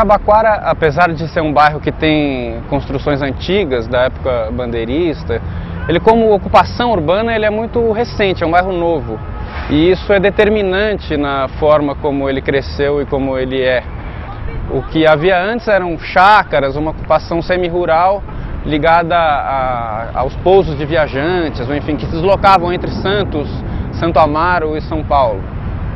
Jabaquara, apesar de ser um bairro que tem construções antigas da época bandeirista, ele como ocupação urbana ele é muito recente, é um bairro novo. E isso é determinante na forma como ele cresceu e como ele é. O que havia antes eram chácaras, uma ocupação semi-rural ligada a, aos pousos de viajantes, ou enfim, que se deslocavam entre Santos, Santo Amaro e São Paulo.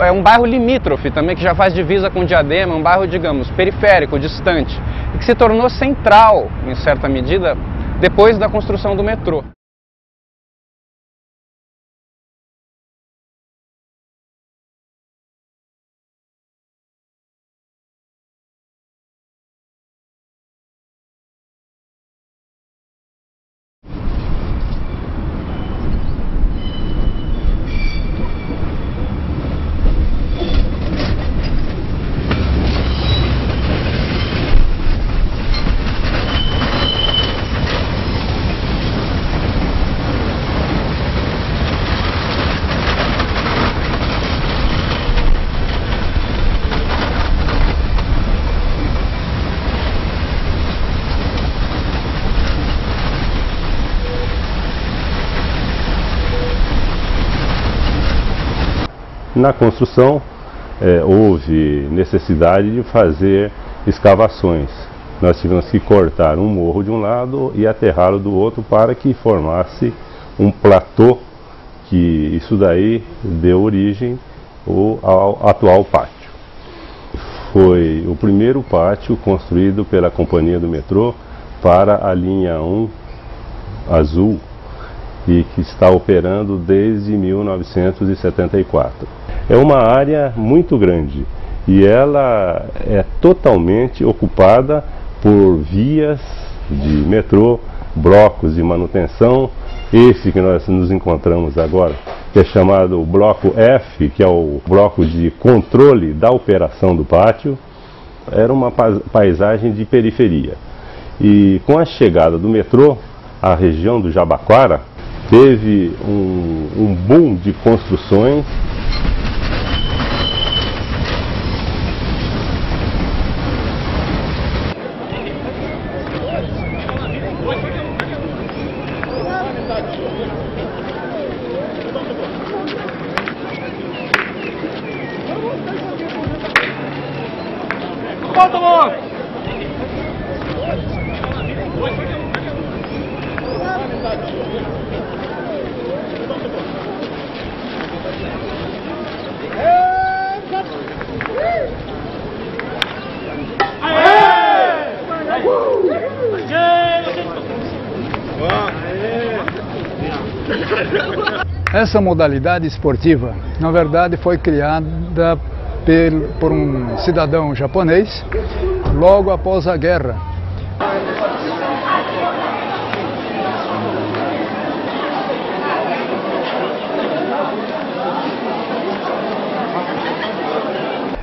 É um bairro limítrofe também, que já faz divisa com Diadema, um bairro, digamos, periférico, distante, e que se tornou central, em certa medida, depois da construção do metrô. Na construção, é, houve necessidade de fazer escavações. Nós tivemos que cortar um morro de um lado e aterrá-lo do outro para que formasse um platô, que isso daí deu origem ao atual pátio. Foi o primeiro pátio construído pela companhia do metrô para a linha 1 azul e que está operando desde 1974. É uma área muito grande e ela é totalmente ocupada por vias de metrô, blocos de manutenção, esse que nós nos encontramos agora, que é chamado bloco F, que é o bloco de controle da operação do pátio, era uma paisagem de periferia. E com a chegada do metrô, a região do Jabaquara teve um, um boom de construções Essa modalidade esportiva, na verdade, foi criada por um cidadão japonês logo após a guerra.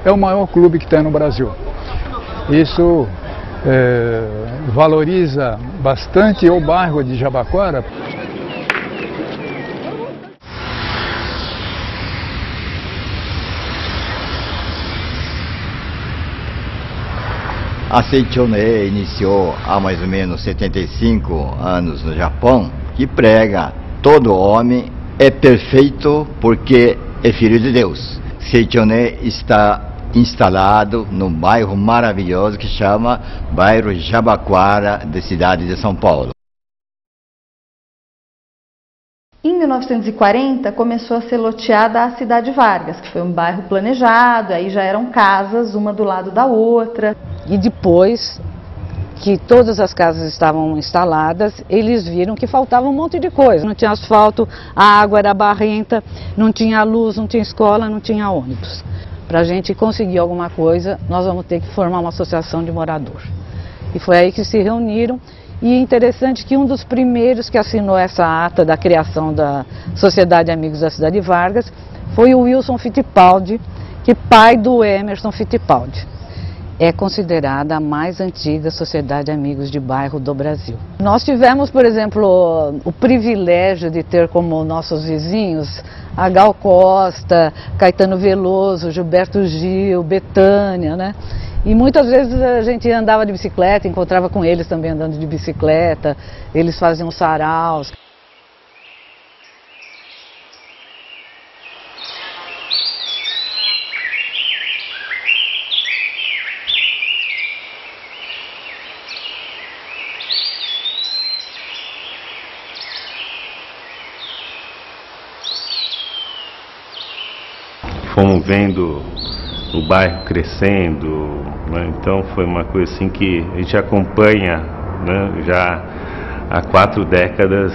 É o maior clube que tem no Brasil. Isso é, valoriza bastante o bairro de Jabaquara. A Seichone iniciou há mais ou menos 75 anos no Japão, que prega todo homem é perfeito porque é filho de Deus. Seichone está instalado num bairro maravilhoso que chama bairro Jabaquara, da cidade de São Paulo. Em 1940 começou a ser loteada a Cidade Vargas, que foi um bairro planejado, aí já eram casas uma do lado da outra. E depois que todas as casas estavam instaladas, eles viram que faltava um monte de coisa. Não tinha asfalto, a água era barrenta, não tinha luz, não tinha escola, não tinha ônibus. Para a gente conseguir alguma coisa, nós vamos ter que formar uma associação de morador. E foi aí que se reuniram e é interessante que um dos primeiros que assinou essa ata da criação da Sociedade Amigos da Cidade Vargas foi o Wilson Fittipaldi, que pai do Emerson Fittipaldi. É considerada a mais antiga sociedade de amigos de bairro do Brasil. Nós tivemos, por exemplo, o privilégio de ter como nossos vizinhos a Gal Costa, Caetano Veloso, Gilberto Gil, Betânia, né? E muitas vezes a gente andava de bicicleta, encontrava com eles também andando de bicicleta, eles faziam saraus. Fomos vendo o bairro crescendo, né? então foi uma coisa assim que a gente acompanha né? já há quatro décadas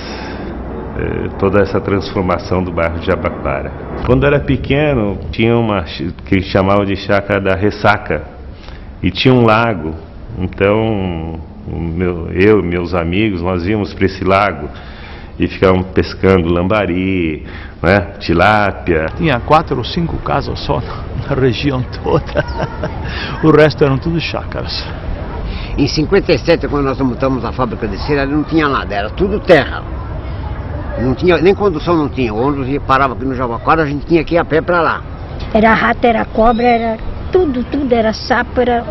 eh, toda essa transformação do bairro de Jabaquara. Quando era pequeno tinha uma que eles chamavam de chácara da ressaca e tinha um lago, então meu, eu e meus amigos nós íamos para esse lago e ficavam pescando lambari, né, tilápia. Tinha quatro ou cinco casas só na região toda. o resto eram tudo chácaras. Em 57, quando nós montamos a fábrica de cera, não tinha nada, era tudo terra. Não tinha, nem condução não tinha. O ônibus parava aqui no Jabaquara, a gente tinha que ir a pé para lá. Era rato, era cobra, era tudo, tudo, era sapo, era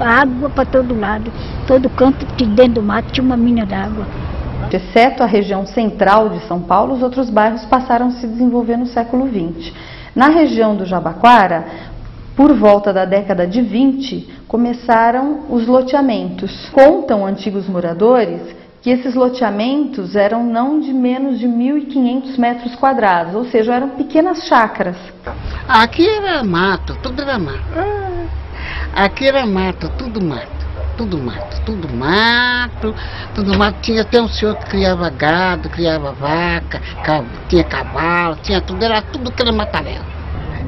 água para todo lado. Todo canto dentro do mato tinha uma mina d'água. Exceto a região central de São Paulo, os outros bairros passaram a se desenvolver no século XX. Na região do Jabaquara, por volta da década de 20, começaram os loteamentos. Contam antigos moradores que esses loteamentos eram não de menos de 1.500 metros quadrados, ou seja, eram pequenas chácaras. Aqui era mato, tudo era mato. Aqui era mato, tudo mato tudo mato, tudo mato, tudo mato. Tinha até um senhor que criava gado, criava vaca, tinha cavalo, tinha tudo, era tudo aquele matarelo.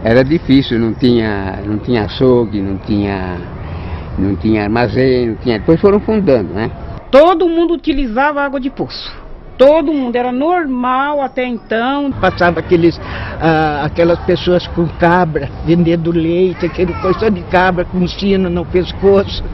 Era difícil, não tinha, não tinha açougue, não tinha, não tinha armazém, não tinha. Depois foram fundando, né? Todo mundo utilizava água de poço. Todo mundo, era normal até então. Passava aqueles, ah, aquelas pessoas com cabra, vendendo leite, aquele coisa de cabra com sino no pescoço.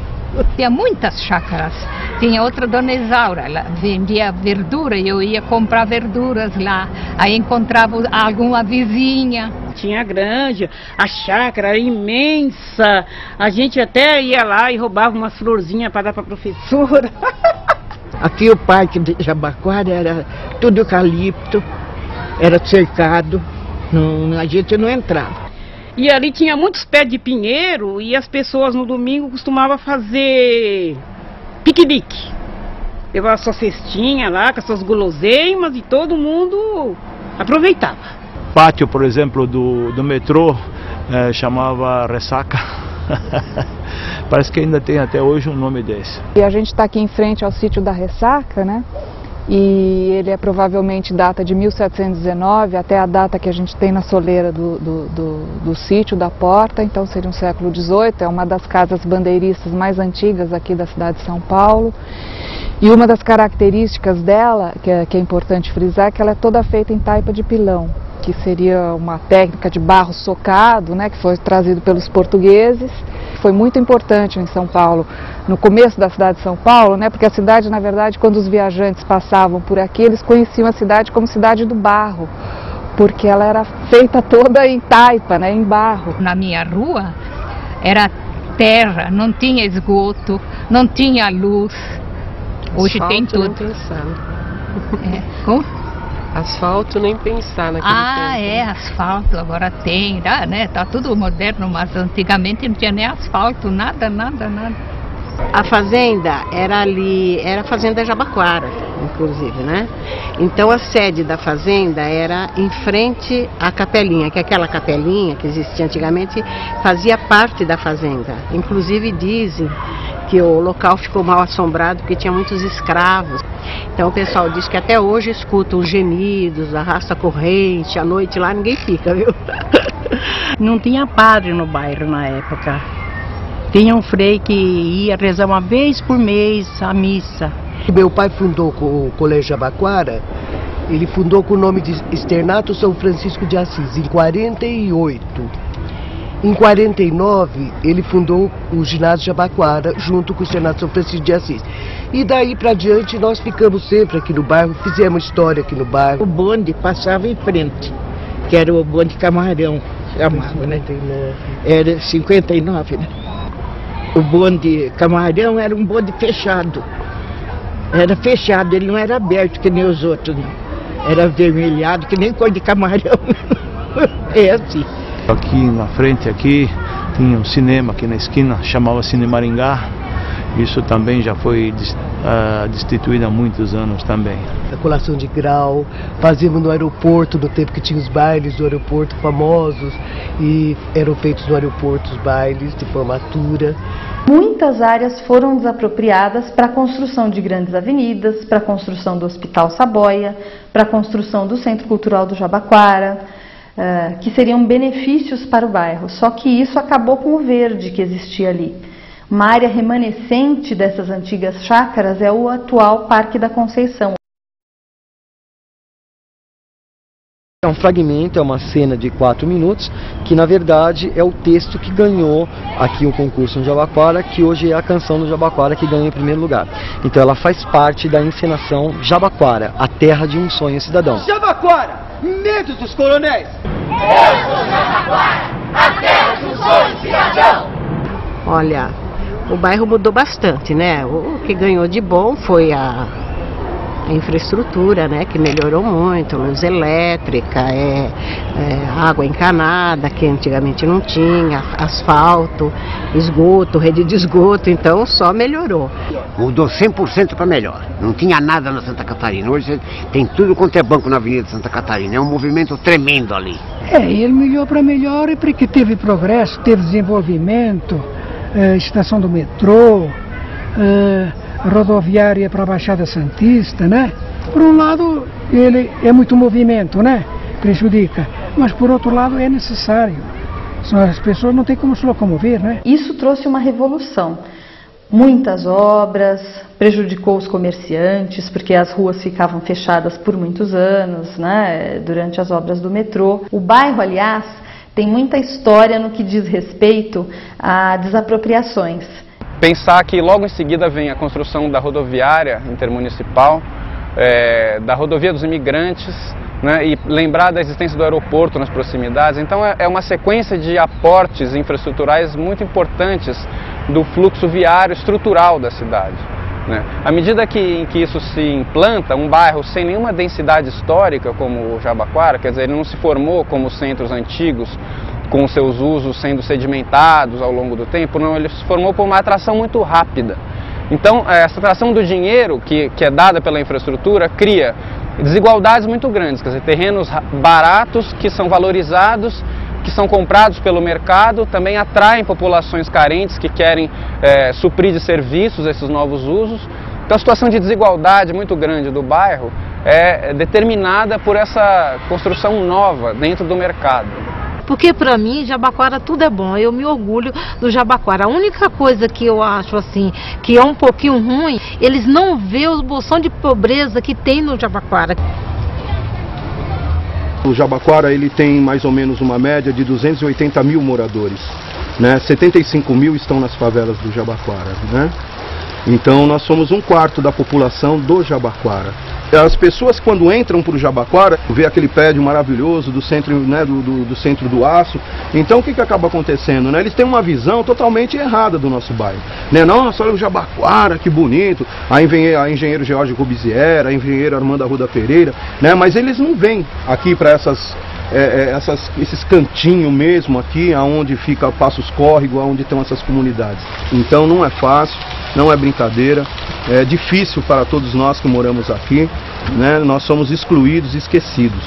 Tinha muitas chácaras. Tinha outra dona Isaura, ela vendia verdura e eu ia comprar verduras lá. Aí encontrava alguma vizinha. Tinha grande, a chácara era imensa. A gente até ia lá e roubava umas florzinhas para dar para a professora. Aqui o parque de Jabaquara era tudo eucalipto, era cercado, não, a gente não entrava. E ali tinha muitos pés de pinheiro e as pessoas no domingo costumavam fazer piquenique. Levava sua cestinha lá com as suas guloseimas e todo mundo aproveitava. Pátio, por exemplo, do, do metrô é, chamava Ressaca. Parece que ainda tem até hoje um nome desse. E a gente está aqui em frente ao sítio da Ressaca, né? E ele é provavelmente data de 1719 até a data que a gente tem na soleira do, do, do, do sítio da Porta, então seria um século XVIII, é uma das casas bandeiristas mais antigas aqui da cidade de São Paulo. E uma das características dela, que é, que é importante frisar, é que ela é toda feita em taipa de pilão, que seria uma técnica de barro socado, né, que foi trazido pelos portugueses foi muito importante em São Paulo, no começo da cidade de São Paulo, né, porque a cidade, na verdade, quando os viajantes passavam por aqui, eles conheciam a cidade como cidade do barro, porque ela era feita toda em taipa, né, em barro. Na minha rua era terra, não tinha esgoto, não tinha luz. Hoje Asfalto tem tudo. É. Como? Asfalto nem pensar naquele ah, tempo. é, asfalto, agora tem, tá, né? Tá tudo moderno, mas antigamente não tinha nem asfalto, nada, nada, nada. A fazenda era ali, era a fazenda Jabaquara, inclusive, né? Então a sede da fazenda era em frente à capelinha, que aquela capelinha que existia antigamente fazia parte da fazenda. Inclusive dizem que o local ficou mal assombrado porque tinha muitos escravos. Então o pessoal diz que até hoje escuta os gemidos, arrasta corrente, à noite lá ninguém fica, viu? Não tinha padre no bairro na época. Tinha um frei que ia rezar uma vez por mês a missa. Meu pai fundou o Colégio Abaquara, ele fundou com o nome de Externato São Francisco de Assis, em 48. Em 49, ele fundou o ginásio Jabaquara, junto com o Senado São Francisco de Assis. E daí para diante, nós ficamos sempre aqui no bairro, fizemos história aqui no bairro. O bonde passava em frente, que era o bonde Camarão, chamava, né? Era 59, né? O bonde Camarão era um bonde fechado. Era fechado, ele não era aberto que nem os outros, não. Era avermelhado, que nem cor de camarão. é assim. Aqui na frente, aqui, tinha um cinema aqui na esquina, chamava Cine Maringá. Isso também já foi uh, destituído há muitos anos também. A colação de grau, fazíamos no aeroporto, no tempo que tinha os bailes do aeroporto famosos, e eram feitos no aeroporto os bailes de formatura. Muitas áreas foram desapropriadas para a construção de grandes avenidas, para a construção do Hospital Saboia, para a construção do Centro Cultural do Jabaquara, uh, que seriam benefícios para o bairro. Só que isso acabou com o verde que existia ali. Uma área remanescente dessas antigas chácaras é o atual Parque da Conceição. Um fragmento, é uma cena de quatro minutos, que na verdade é o texto que ganhou aqui o concurso no Jabaquara, que hoje é a canção do Jabaquara que ganhou em primeiro lugar. Então ela faz parte da encenação Jabaquara, a terra de um sonho cidadão. Jabaquara, medo dos coronéis! Medo do Jabaquara, a terra de um sonho cidadão! Olha, o bairro mudou bastante, né? O que ganhou de bom foi a a infraestrutura, né, que melhorou muito, luz elétrica, é, é, água encanada, que antigamente não tinha, asfalto, esgoto, rede de esgoto, então só melhorou. Mudou 100% para melhor. Não tinha nada na Santa Catarina. Hoje tem tudo quanto é banco na Avenida Santa Catarina. É um movimento tremendo ali. É, ele melhorou para melhor porque teve progresso, teve desenvolvimento, é, estação do metrô, é, rodoviária para a Baixada Santista, né? Por um lado, ele é muito movimento, né? Prejudica. Mas por outro lado, é necessário. As pessoas não têm como se locomover, né? Isso trouxe uma revolução. Muitas obras, prejudicou os comerciantes, porque as ruas ficavam fechadas por muitos anos, né? Durante as obras do metrô. O bairro, aliás, tem muita história no que diz respeito a desapropriações pensar que logo em seguida vem a construção da rodoviária intermunicipal, é, da rodovia dos imigrantes, né, e lembrar da existência do aeroporto nas proximidades. Então é, é uma sequência de aportes infraestruturais muito importantes do fluxo viário estrutural da cidade. Né? À medida que, em que isso se implanta, um bairro sem nenhuma densidade histórica, como o Jabaquara, quer dizer, ele não se formou como centros antigos com seus usos sendo sedimentados ao longo do tempo, não, ele se formou por uma atração muito rápida. Então, eh, essa atração do dinheiro que, que é dada pela infraestrutura cria desigualdades muito grandes, quer dizer, terrenos baratos que são valorizados, que são comprados pelo mercado, também atraem populações carentes que querem é, suprir de serviços esses novos usos. Então, a situação de desigualdade muito grande do bairro é determinada por essa construção nova dentro do mercado. Porque para mim, Jabaquara tudo é bom. Eu me orgulho do Jabaquara. A única coisa que eu acho assim, que é um pouquinho ruim, eles não vê o bolsão de pobreza que tem no Jabaquara. O Jabaquara ele tem mais ou menos uma média de 280 mil moradores. Né? 75 mil estão nas favelas do Jabaquara. Né? Então nós somos um quarto da população do Jabaquara. As pessoas quando entram para o Jabaquara, vê aquele prédio maravilhoso do centro, né, do, do, do, centro do aço. Então o que, que acaba acontecendo? Né? Eles têm uma visão totalmente errada do nosso bairro. Né? Nossa, olha o Jabaquara, que bonito. A engenheiro, a engenheiro George Rubiziera, a engenheiro Armando Arruda Pereira. Né? Mas eles não vêm aqui para essas é, é, essas, esses cantinhos mesmo aqui, aonde fica Passos Córrego, aonde estão essas comunidades. Então não é fácil, não é brincadeira, é difícil para todos nós que moramos aqui, né? nós somos excluídos, esquecidos.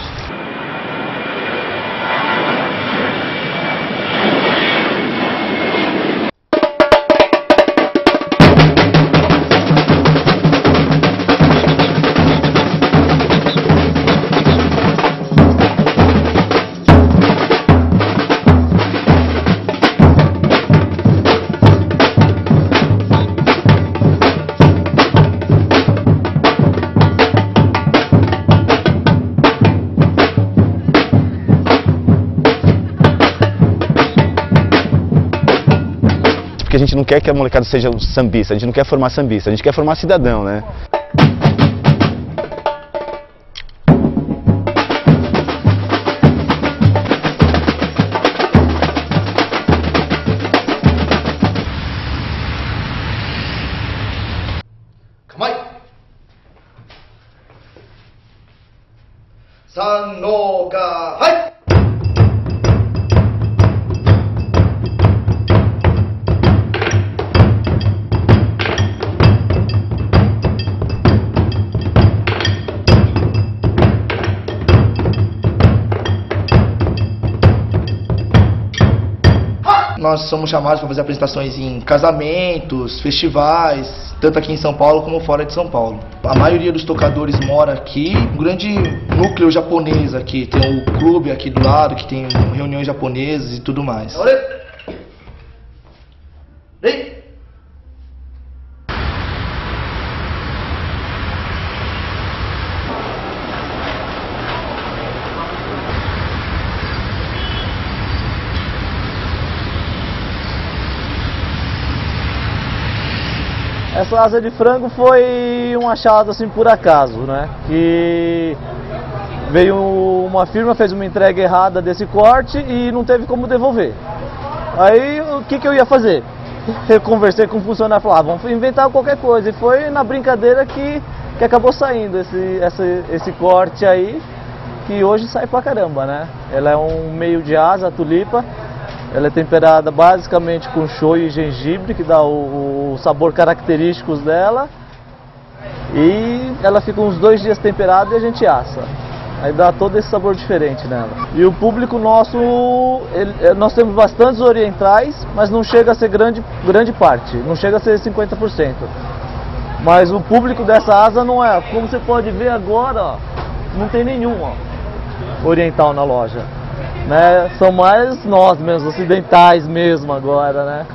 Gente não quer que a molecada seja sambista, a gente não quer formar sambista, a gente quer formar cidadão, né? Nós somos chamados para fazer apresentações em casamentos, festivais, tanto aqui em São Paulo como fora de São Paulo. A maioria dos tocadores mora aqui, um grande núcleo japonês aqui, tem o clube aqui do lado, que tem reuniões japonesas e tudo mais. Essa asa de frango foi um achado assim por acaso, né? Que veio uma firma, fez uma entrega errada desse corte e não teve como devolver. Aí o que, que eu ia fazer? Eu conversei com o funcionário e falei, ah, vamos inventar qualquer coisa. E foi na brincadeira que, que acabou saindo esse, esse, esse corte aí, que hoje sai pra caramba, né? Ela é um meio de asa, tulipa, ela é temperada basicamente com shoyu e gengibre, que dá o, o sabor característicos dela. E ela fica uns dois dias temperada e a gente assa. Aí dá todo esse sabor diferente nela. E o público nosso, ele, é, nós temos bastantes orientais, mas não chega a ser grande, grande parte, não chega a ser 50%. Mas o público dessa asa não é, como você pode ver agora, ó, não tem nenhum ó, oriental na loja né? São mais nós mesmos, ocidentais mesmo agora, né?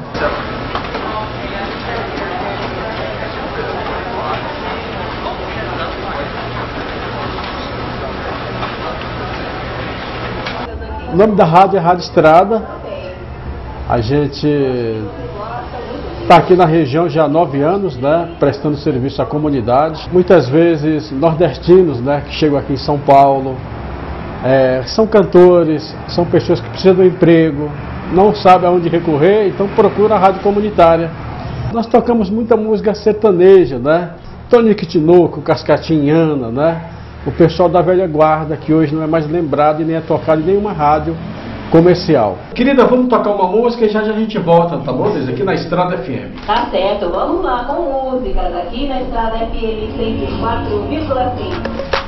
O nome da rádio é Rádio Estrada. A gente está aqui na região já há nove anos, né, prestando serviço à comunidade. Muitas vezes nordestinos, né, que chegam aqui em São Paulo, é, são cantores, são pessoas que precisam de emprego, não sabem aonde recorrer, então procura a rádio comunitária. Nós tocamos muita música sertaneja, né? Tonique Tinoco, Cascatinhana, né? O pessoal da velha guarda, que hoje não é mais lembrado e nem é tocado em nenhuma rádio comercial. Querida, vamos tocar uma música e já, já a gente volta, tá bom? Desde aqui na Estrada FM. Tá certo, vamos lá com músicas aqui na Estrada FM 104,5.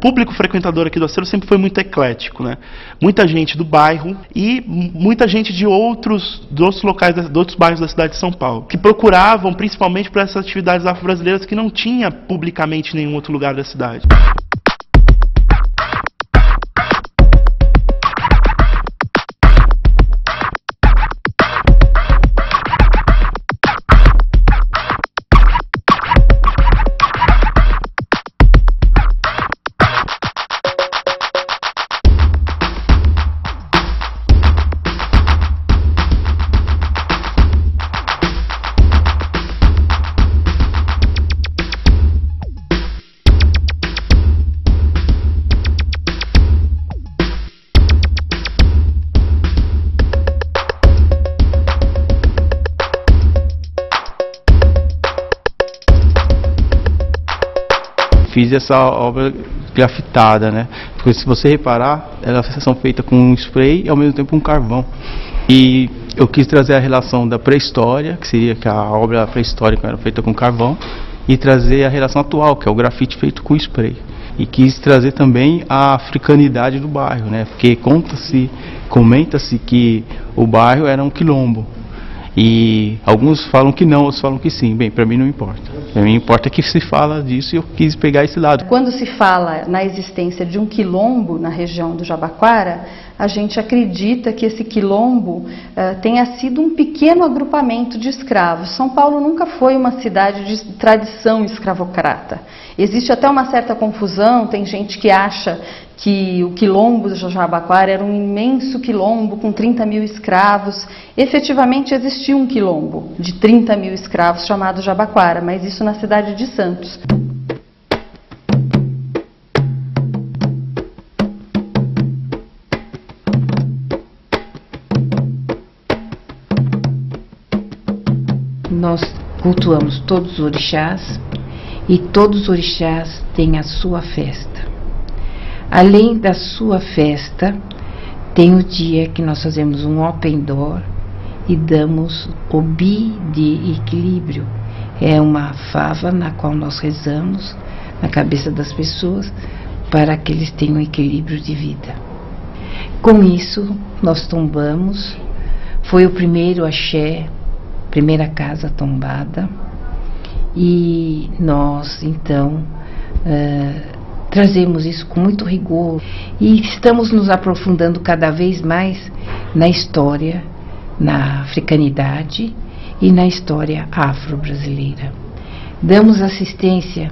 Público frequentador aqui do Acervo sempre foi muito eclético, né? Muita gente do bairro e muita gente de outros, de outros locais, de outros bairros da cidade de São Paulo, que procuravam principalmente para essas atividades afro-brasileiras que não tinha publicamente em nenhum outro lugar da cidade. Fiz essa obra grafitada, né? Porque se você reparar, elas são feitas com um spray e ao mesmo tempo um carvão. E eu quis trazer a relação da pré-história, que seria que a obra pré-histórica era feita com carvão, e trazer a relação atual, que é o grafite feito com spray. E quis trazer também a africanidade do bairro, né? Porque conta-se, comenta-se que o bairro era um quilombo. E alguns falam que não, outros falam que sim. Bem, para mim não importa. Para mim importa que se fala disso e eu quis pegar esse lado. Quando se fala na existência de um quilombo na região do Jabaquara, a gente acredita que esse quilombo uh, tenha sido um pequeno agrupamento de escravos. São Paulo nunca foi uma cidade de tradição escravocrata. Existe até uma certa confusão, tem gente que acha que o quilombo do Jabaquara era um imenso quilombo com 30 mil escravos. Efetivamente existia um quilombo de 30 mil escravos chamado Jabaquara, mas isso na cidade de Santos. Nós cultuamos todos os orixás e todos os orixás têm a sua festa. Além da sua festa, tem o dia que nós fazemos um open door e damos o bi de equilíbrio. É uma fava na qual nós rezamos na cabeça das pessoas para que eles tenham equilíbrio de vida. Com isso, nós tombamos. Foi o primeiro axé, primeira casa tombada. E nós, então, uh, trazemos isso com muito rigor e estamos nos aprofundando cada vez mais na história, na africanidade e na história afro-brasileira. Damos assistência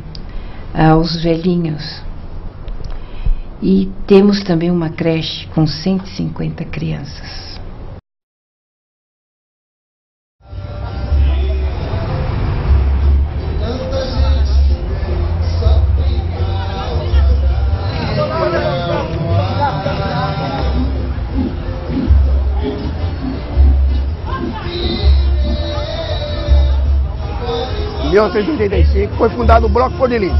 aos velhinhos e temos também uma creche com 150 crianças. 1985, foi fundado o Bloco Podelim.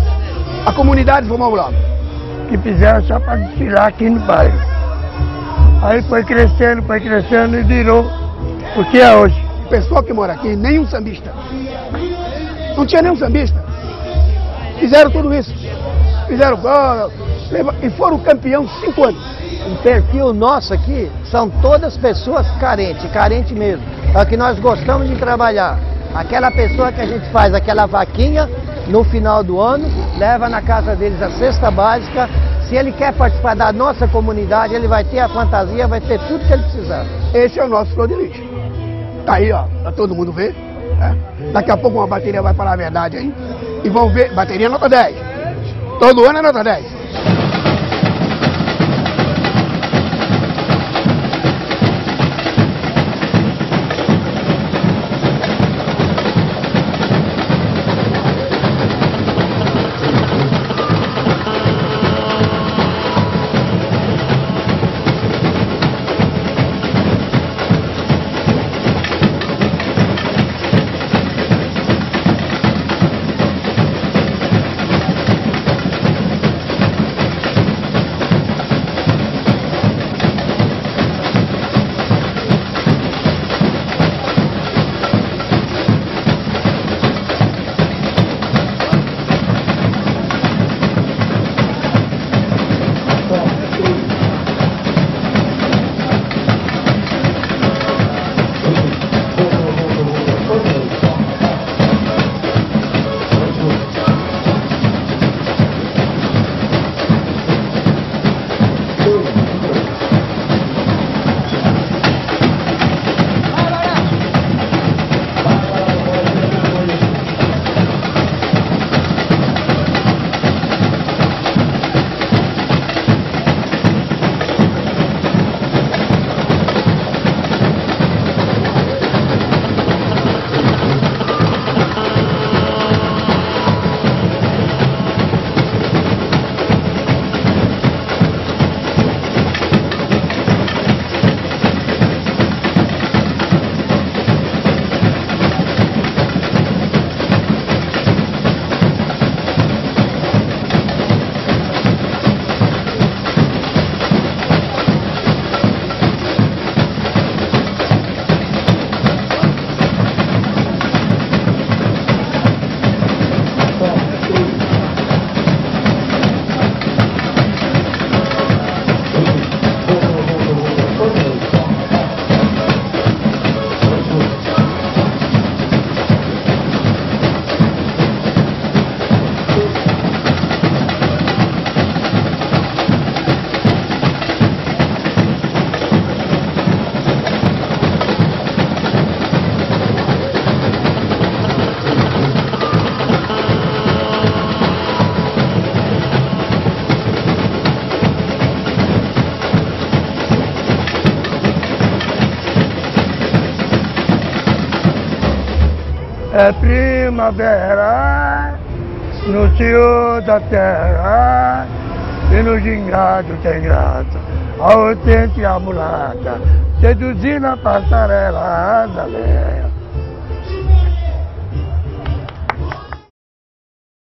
A comunidade formou o bloco. Que fizeram só para desfilar aqui no bairro. Aí foi crescendo, foi crescendo e virou o que é hoje. O pessoal que mora aqui, nenhum sambista. Não tinha nenhum sambista. Fizeram tudo isso. Fizeram gol e foram campeão cinco anos. O perfil nosso aqui são todas pessoas carentes, carentes mesmo. É o que nós gostamos de trabalhar. Aquela pessoa que a gente faz aquela vaquinha no final do ano, leva na casa deles a cesta básica. Se ele quer participar da nossa comunidade, ele vai ter a fantasia, vai ter tudo que ele precisar. Esse é o nosso flor de lixo. Tá aí, ó, pra todo mundo ver. Né? Daqui a pouco uma bateria vai falar a verdade aí. E vão ver, bateria nota 10. Todo ano é nota 10. Primavera no Senhor da terra e no gingado tem graça. A hortência e a mulata seduzindo a passarela, asa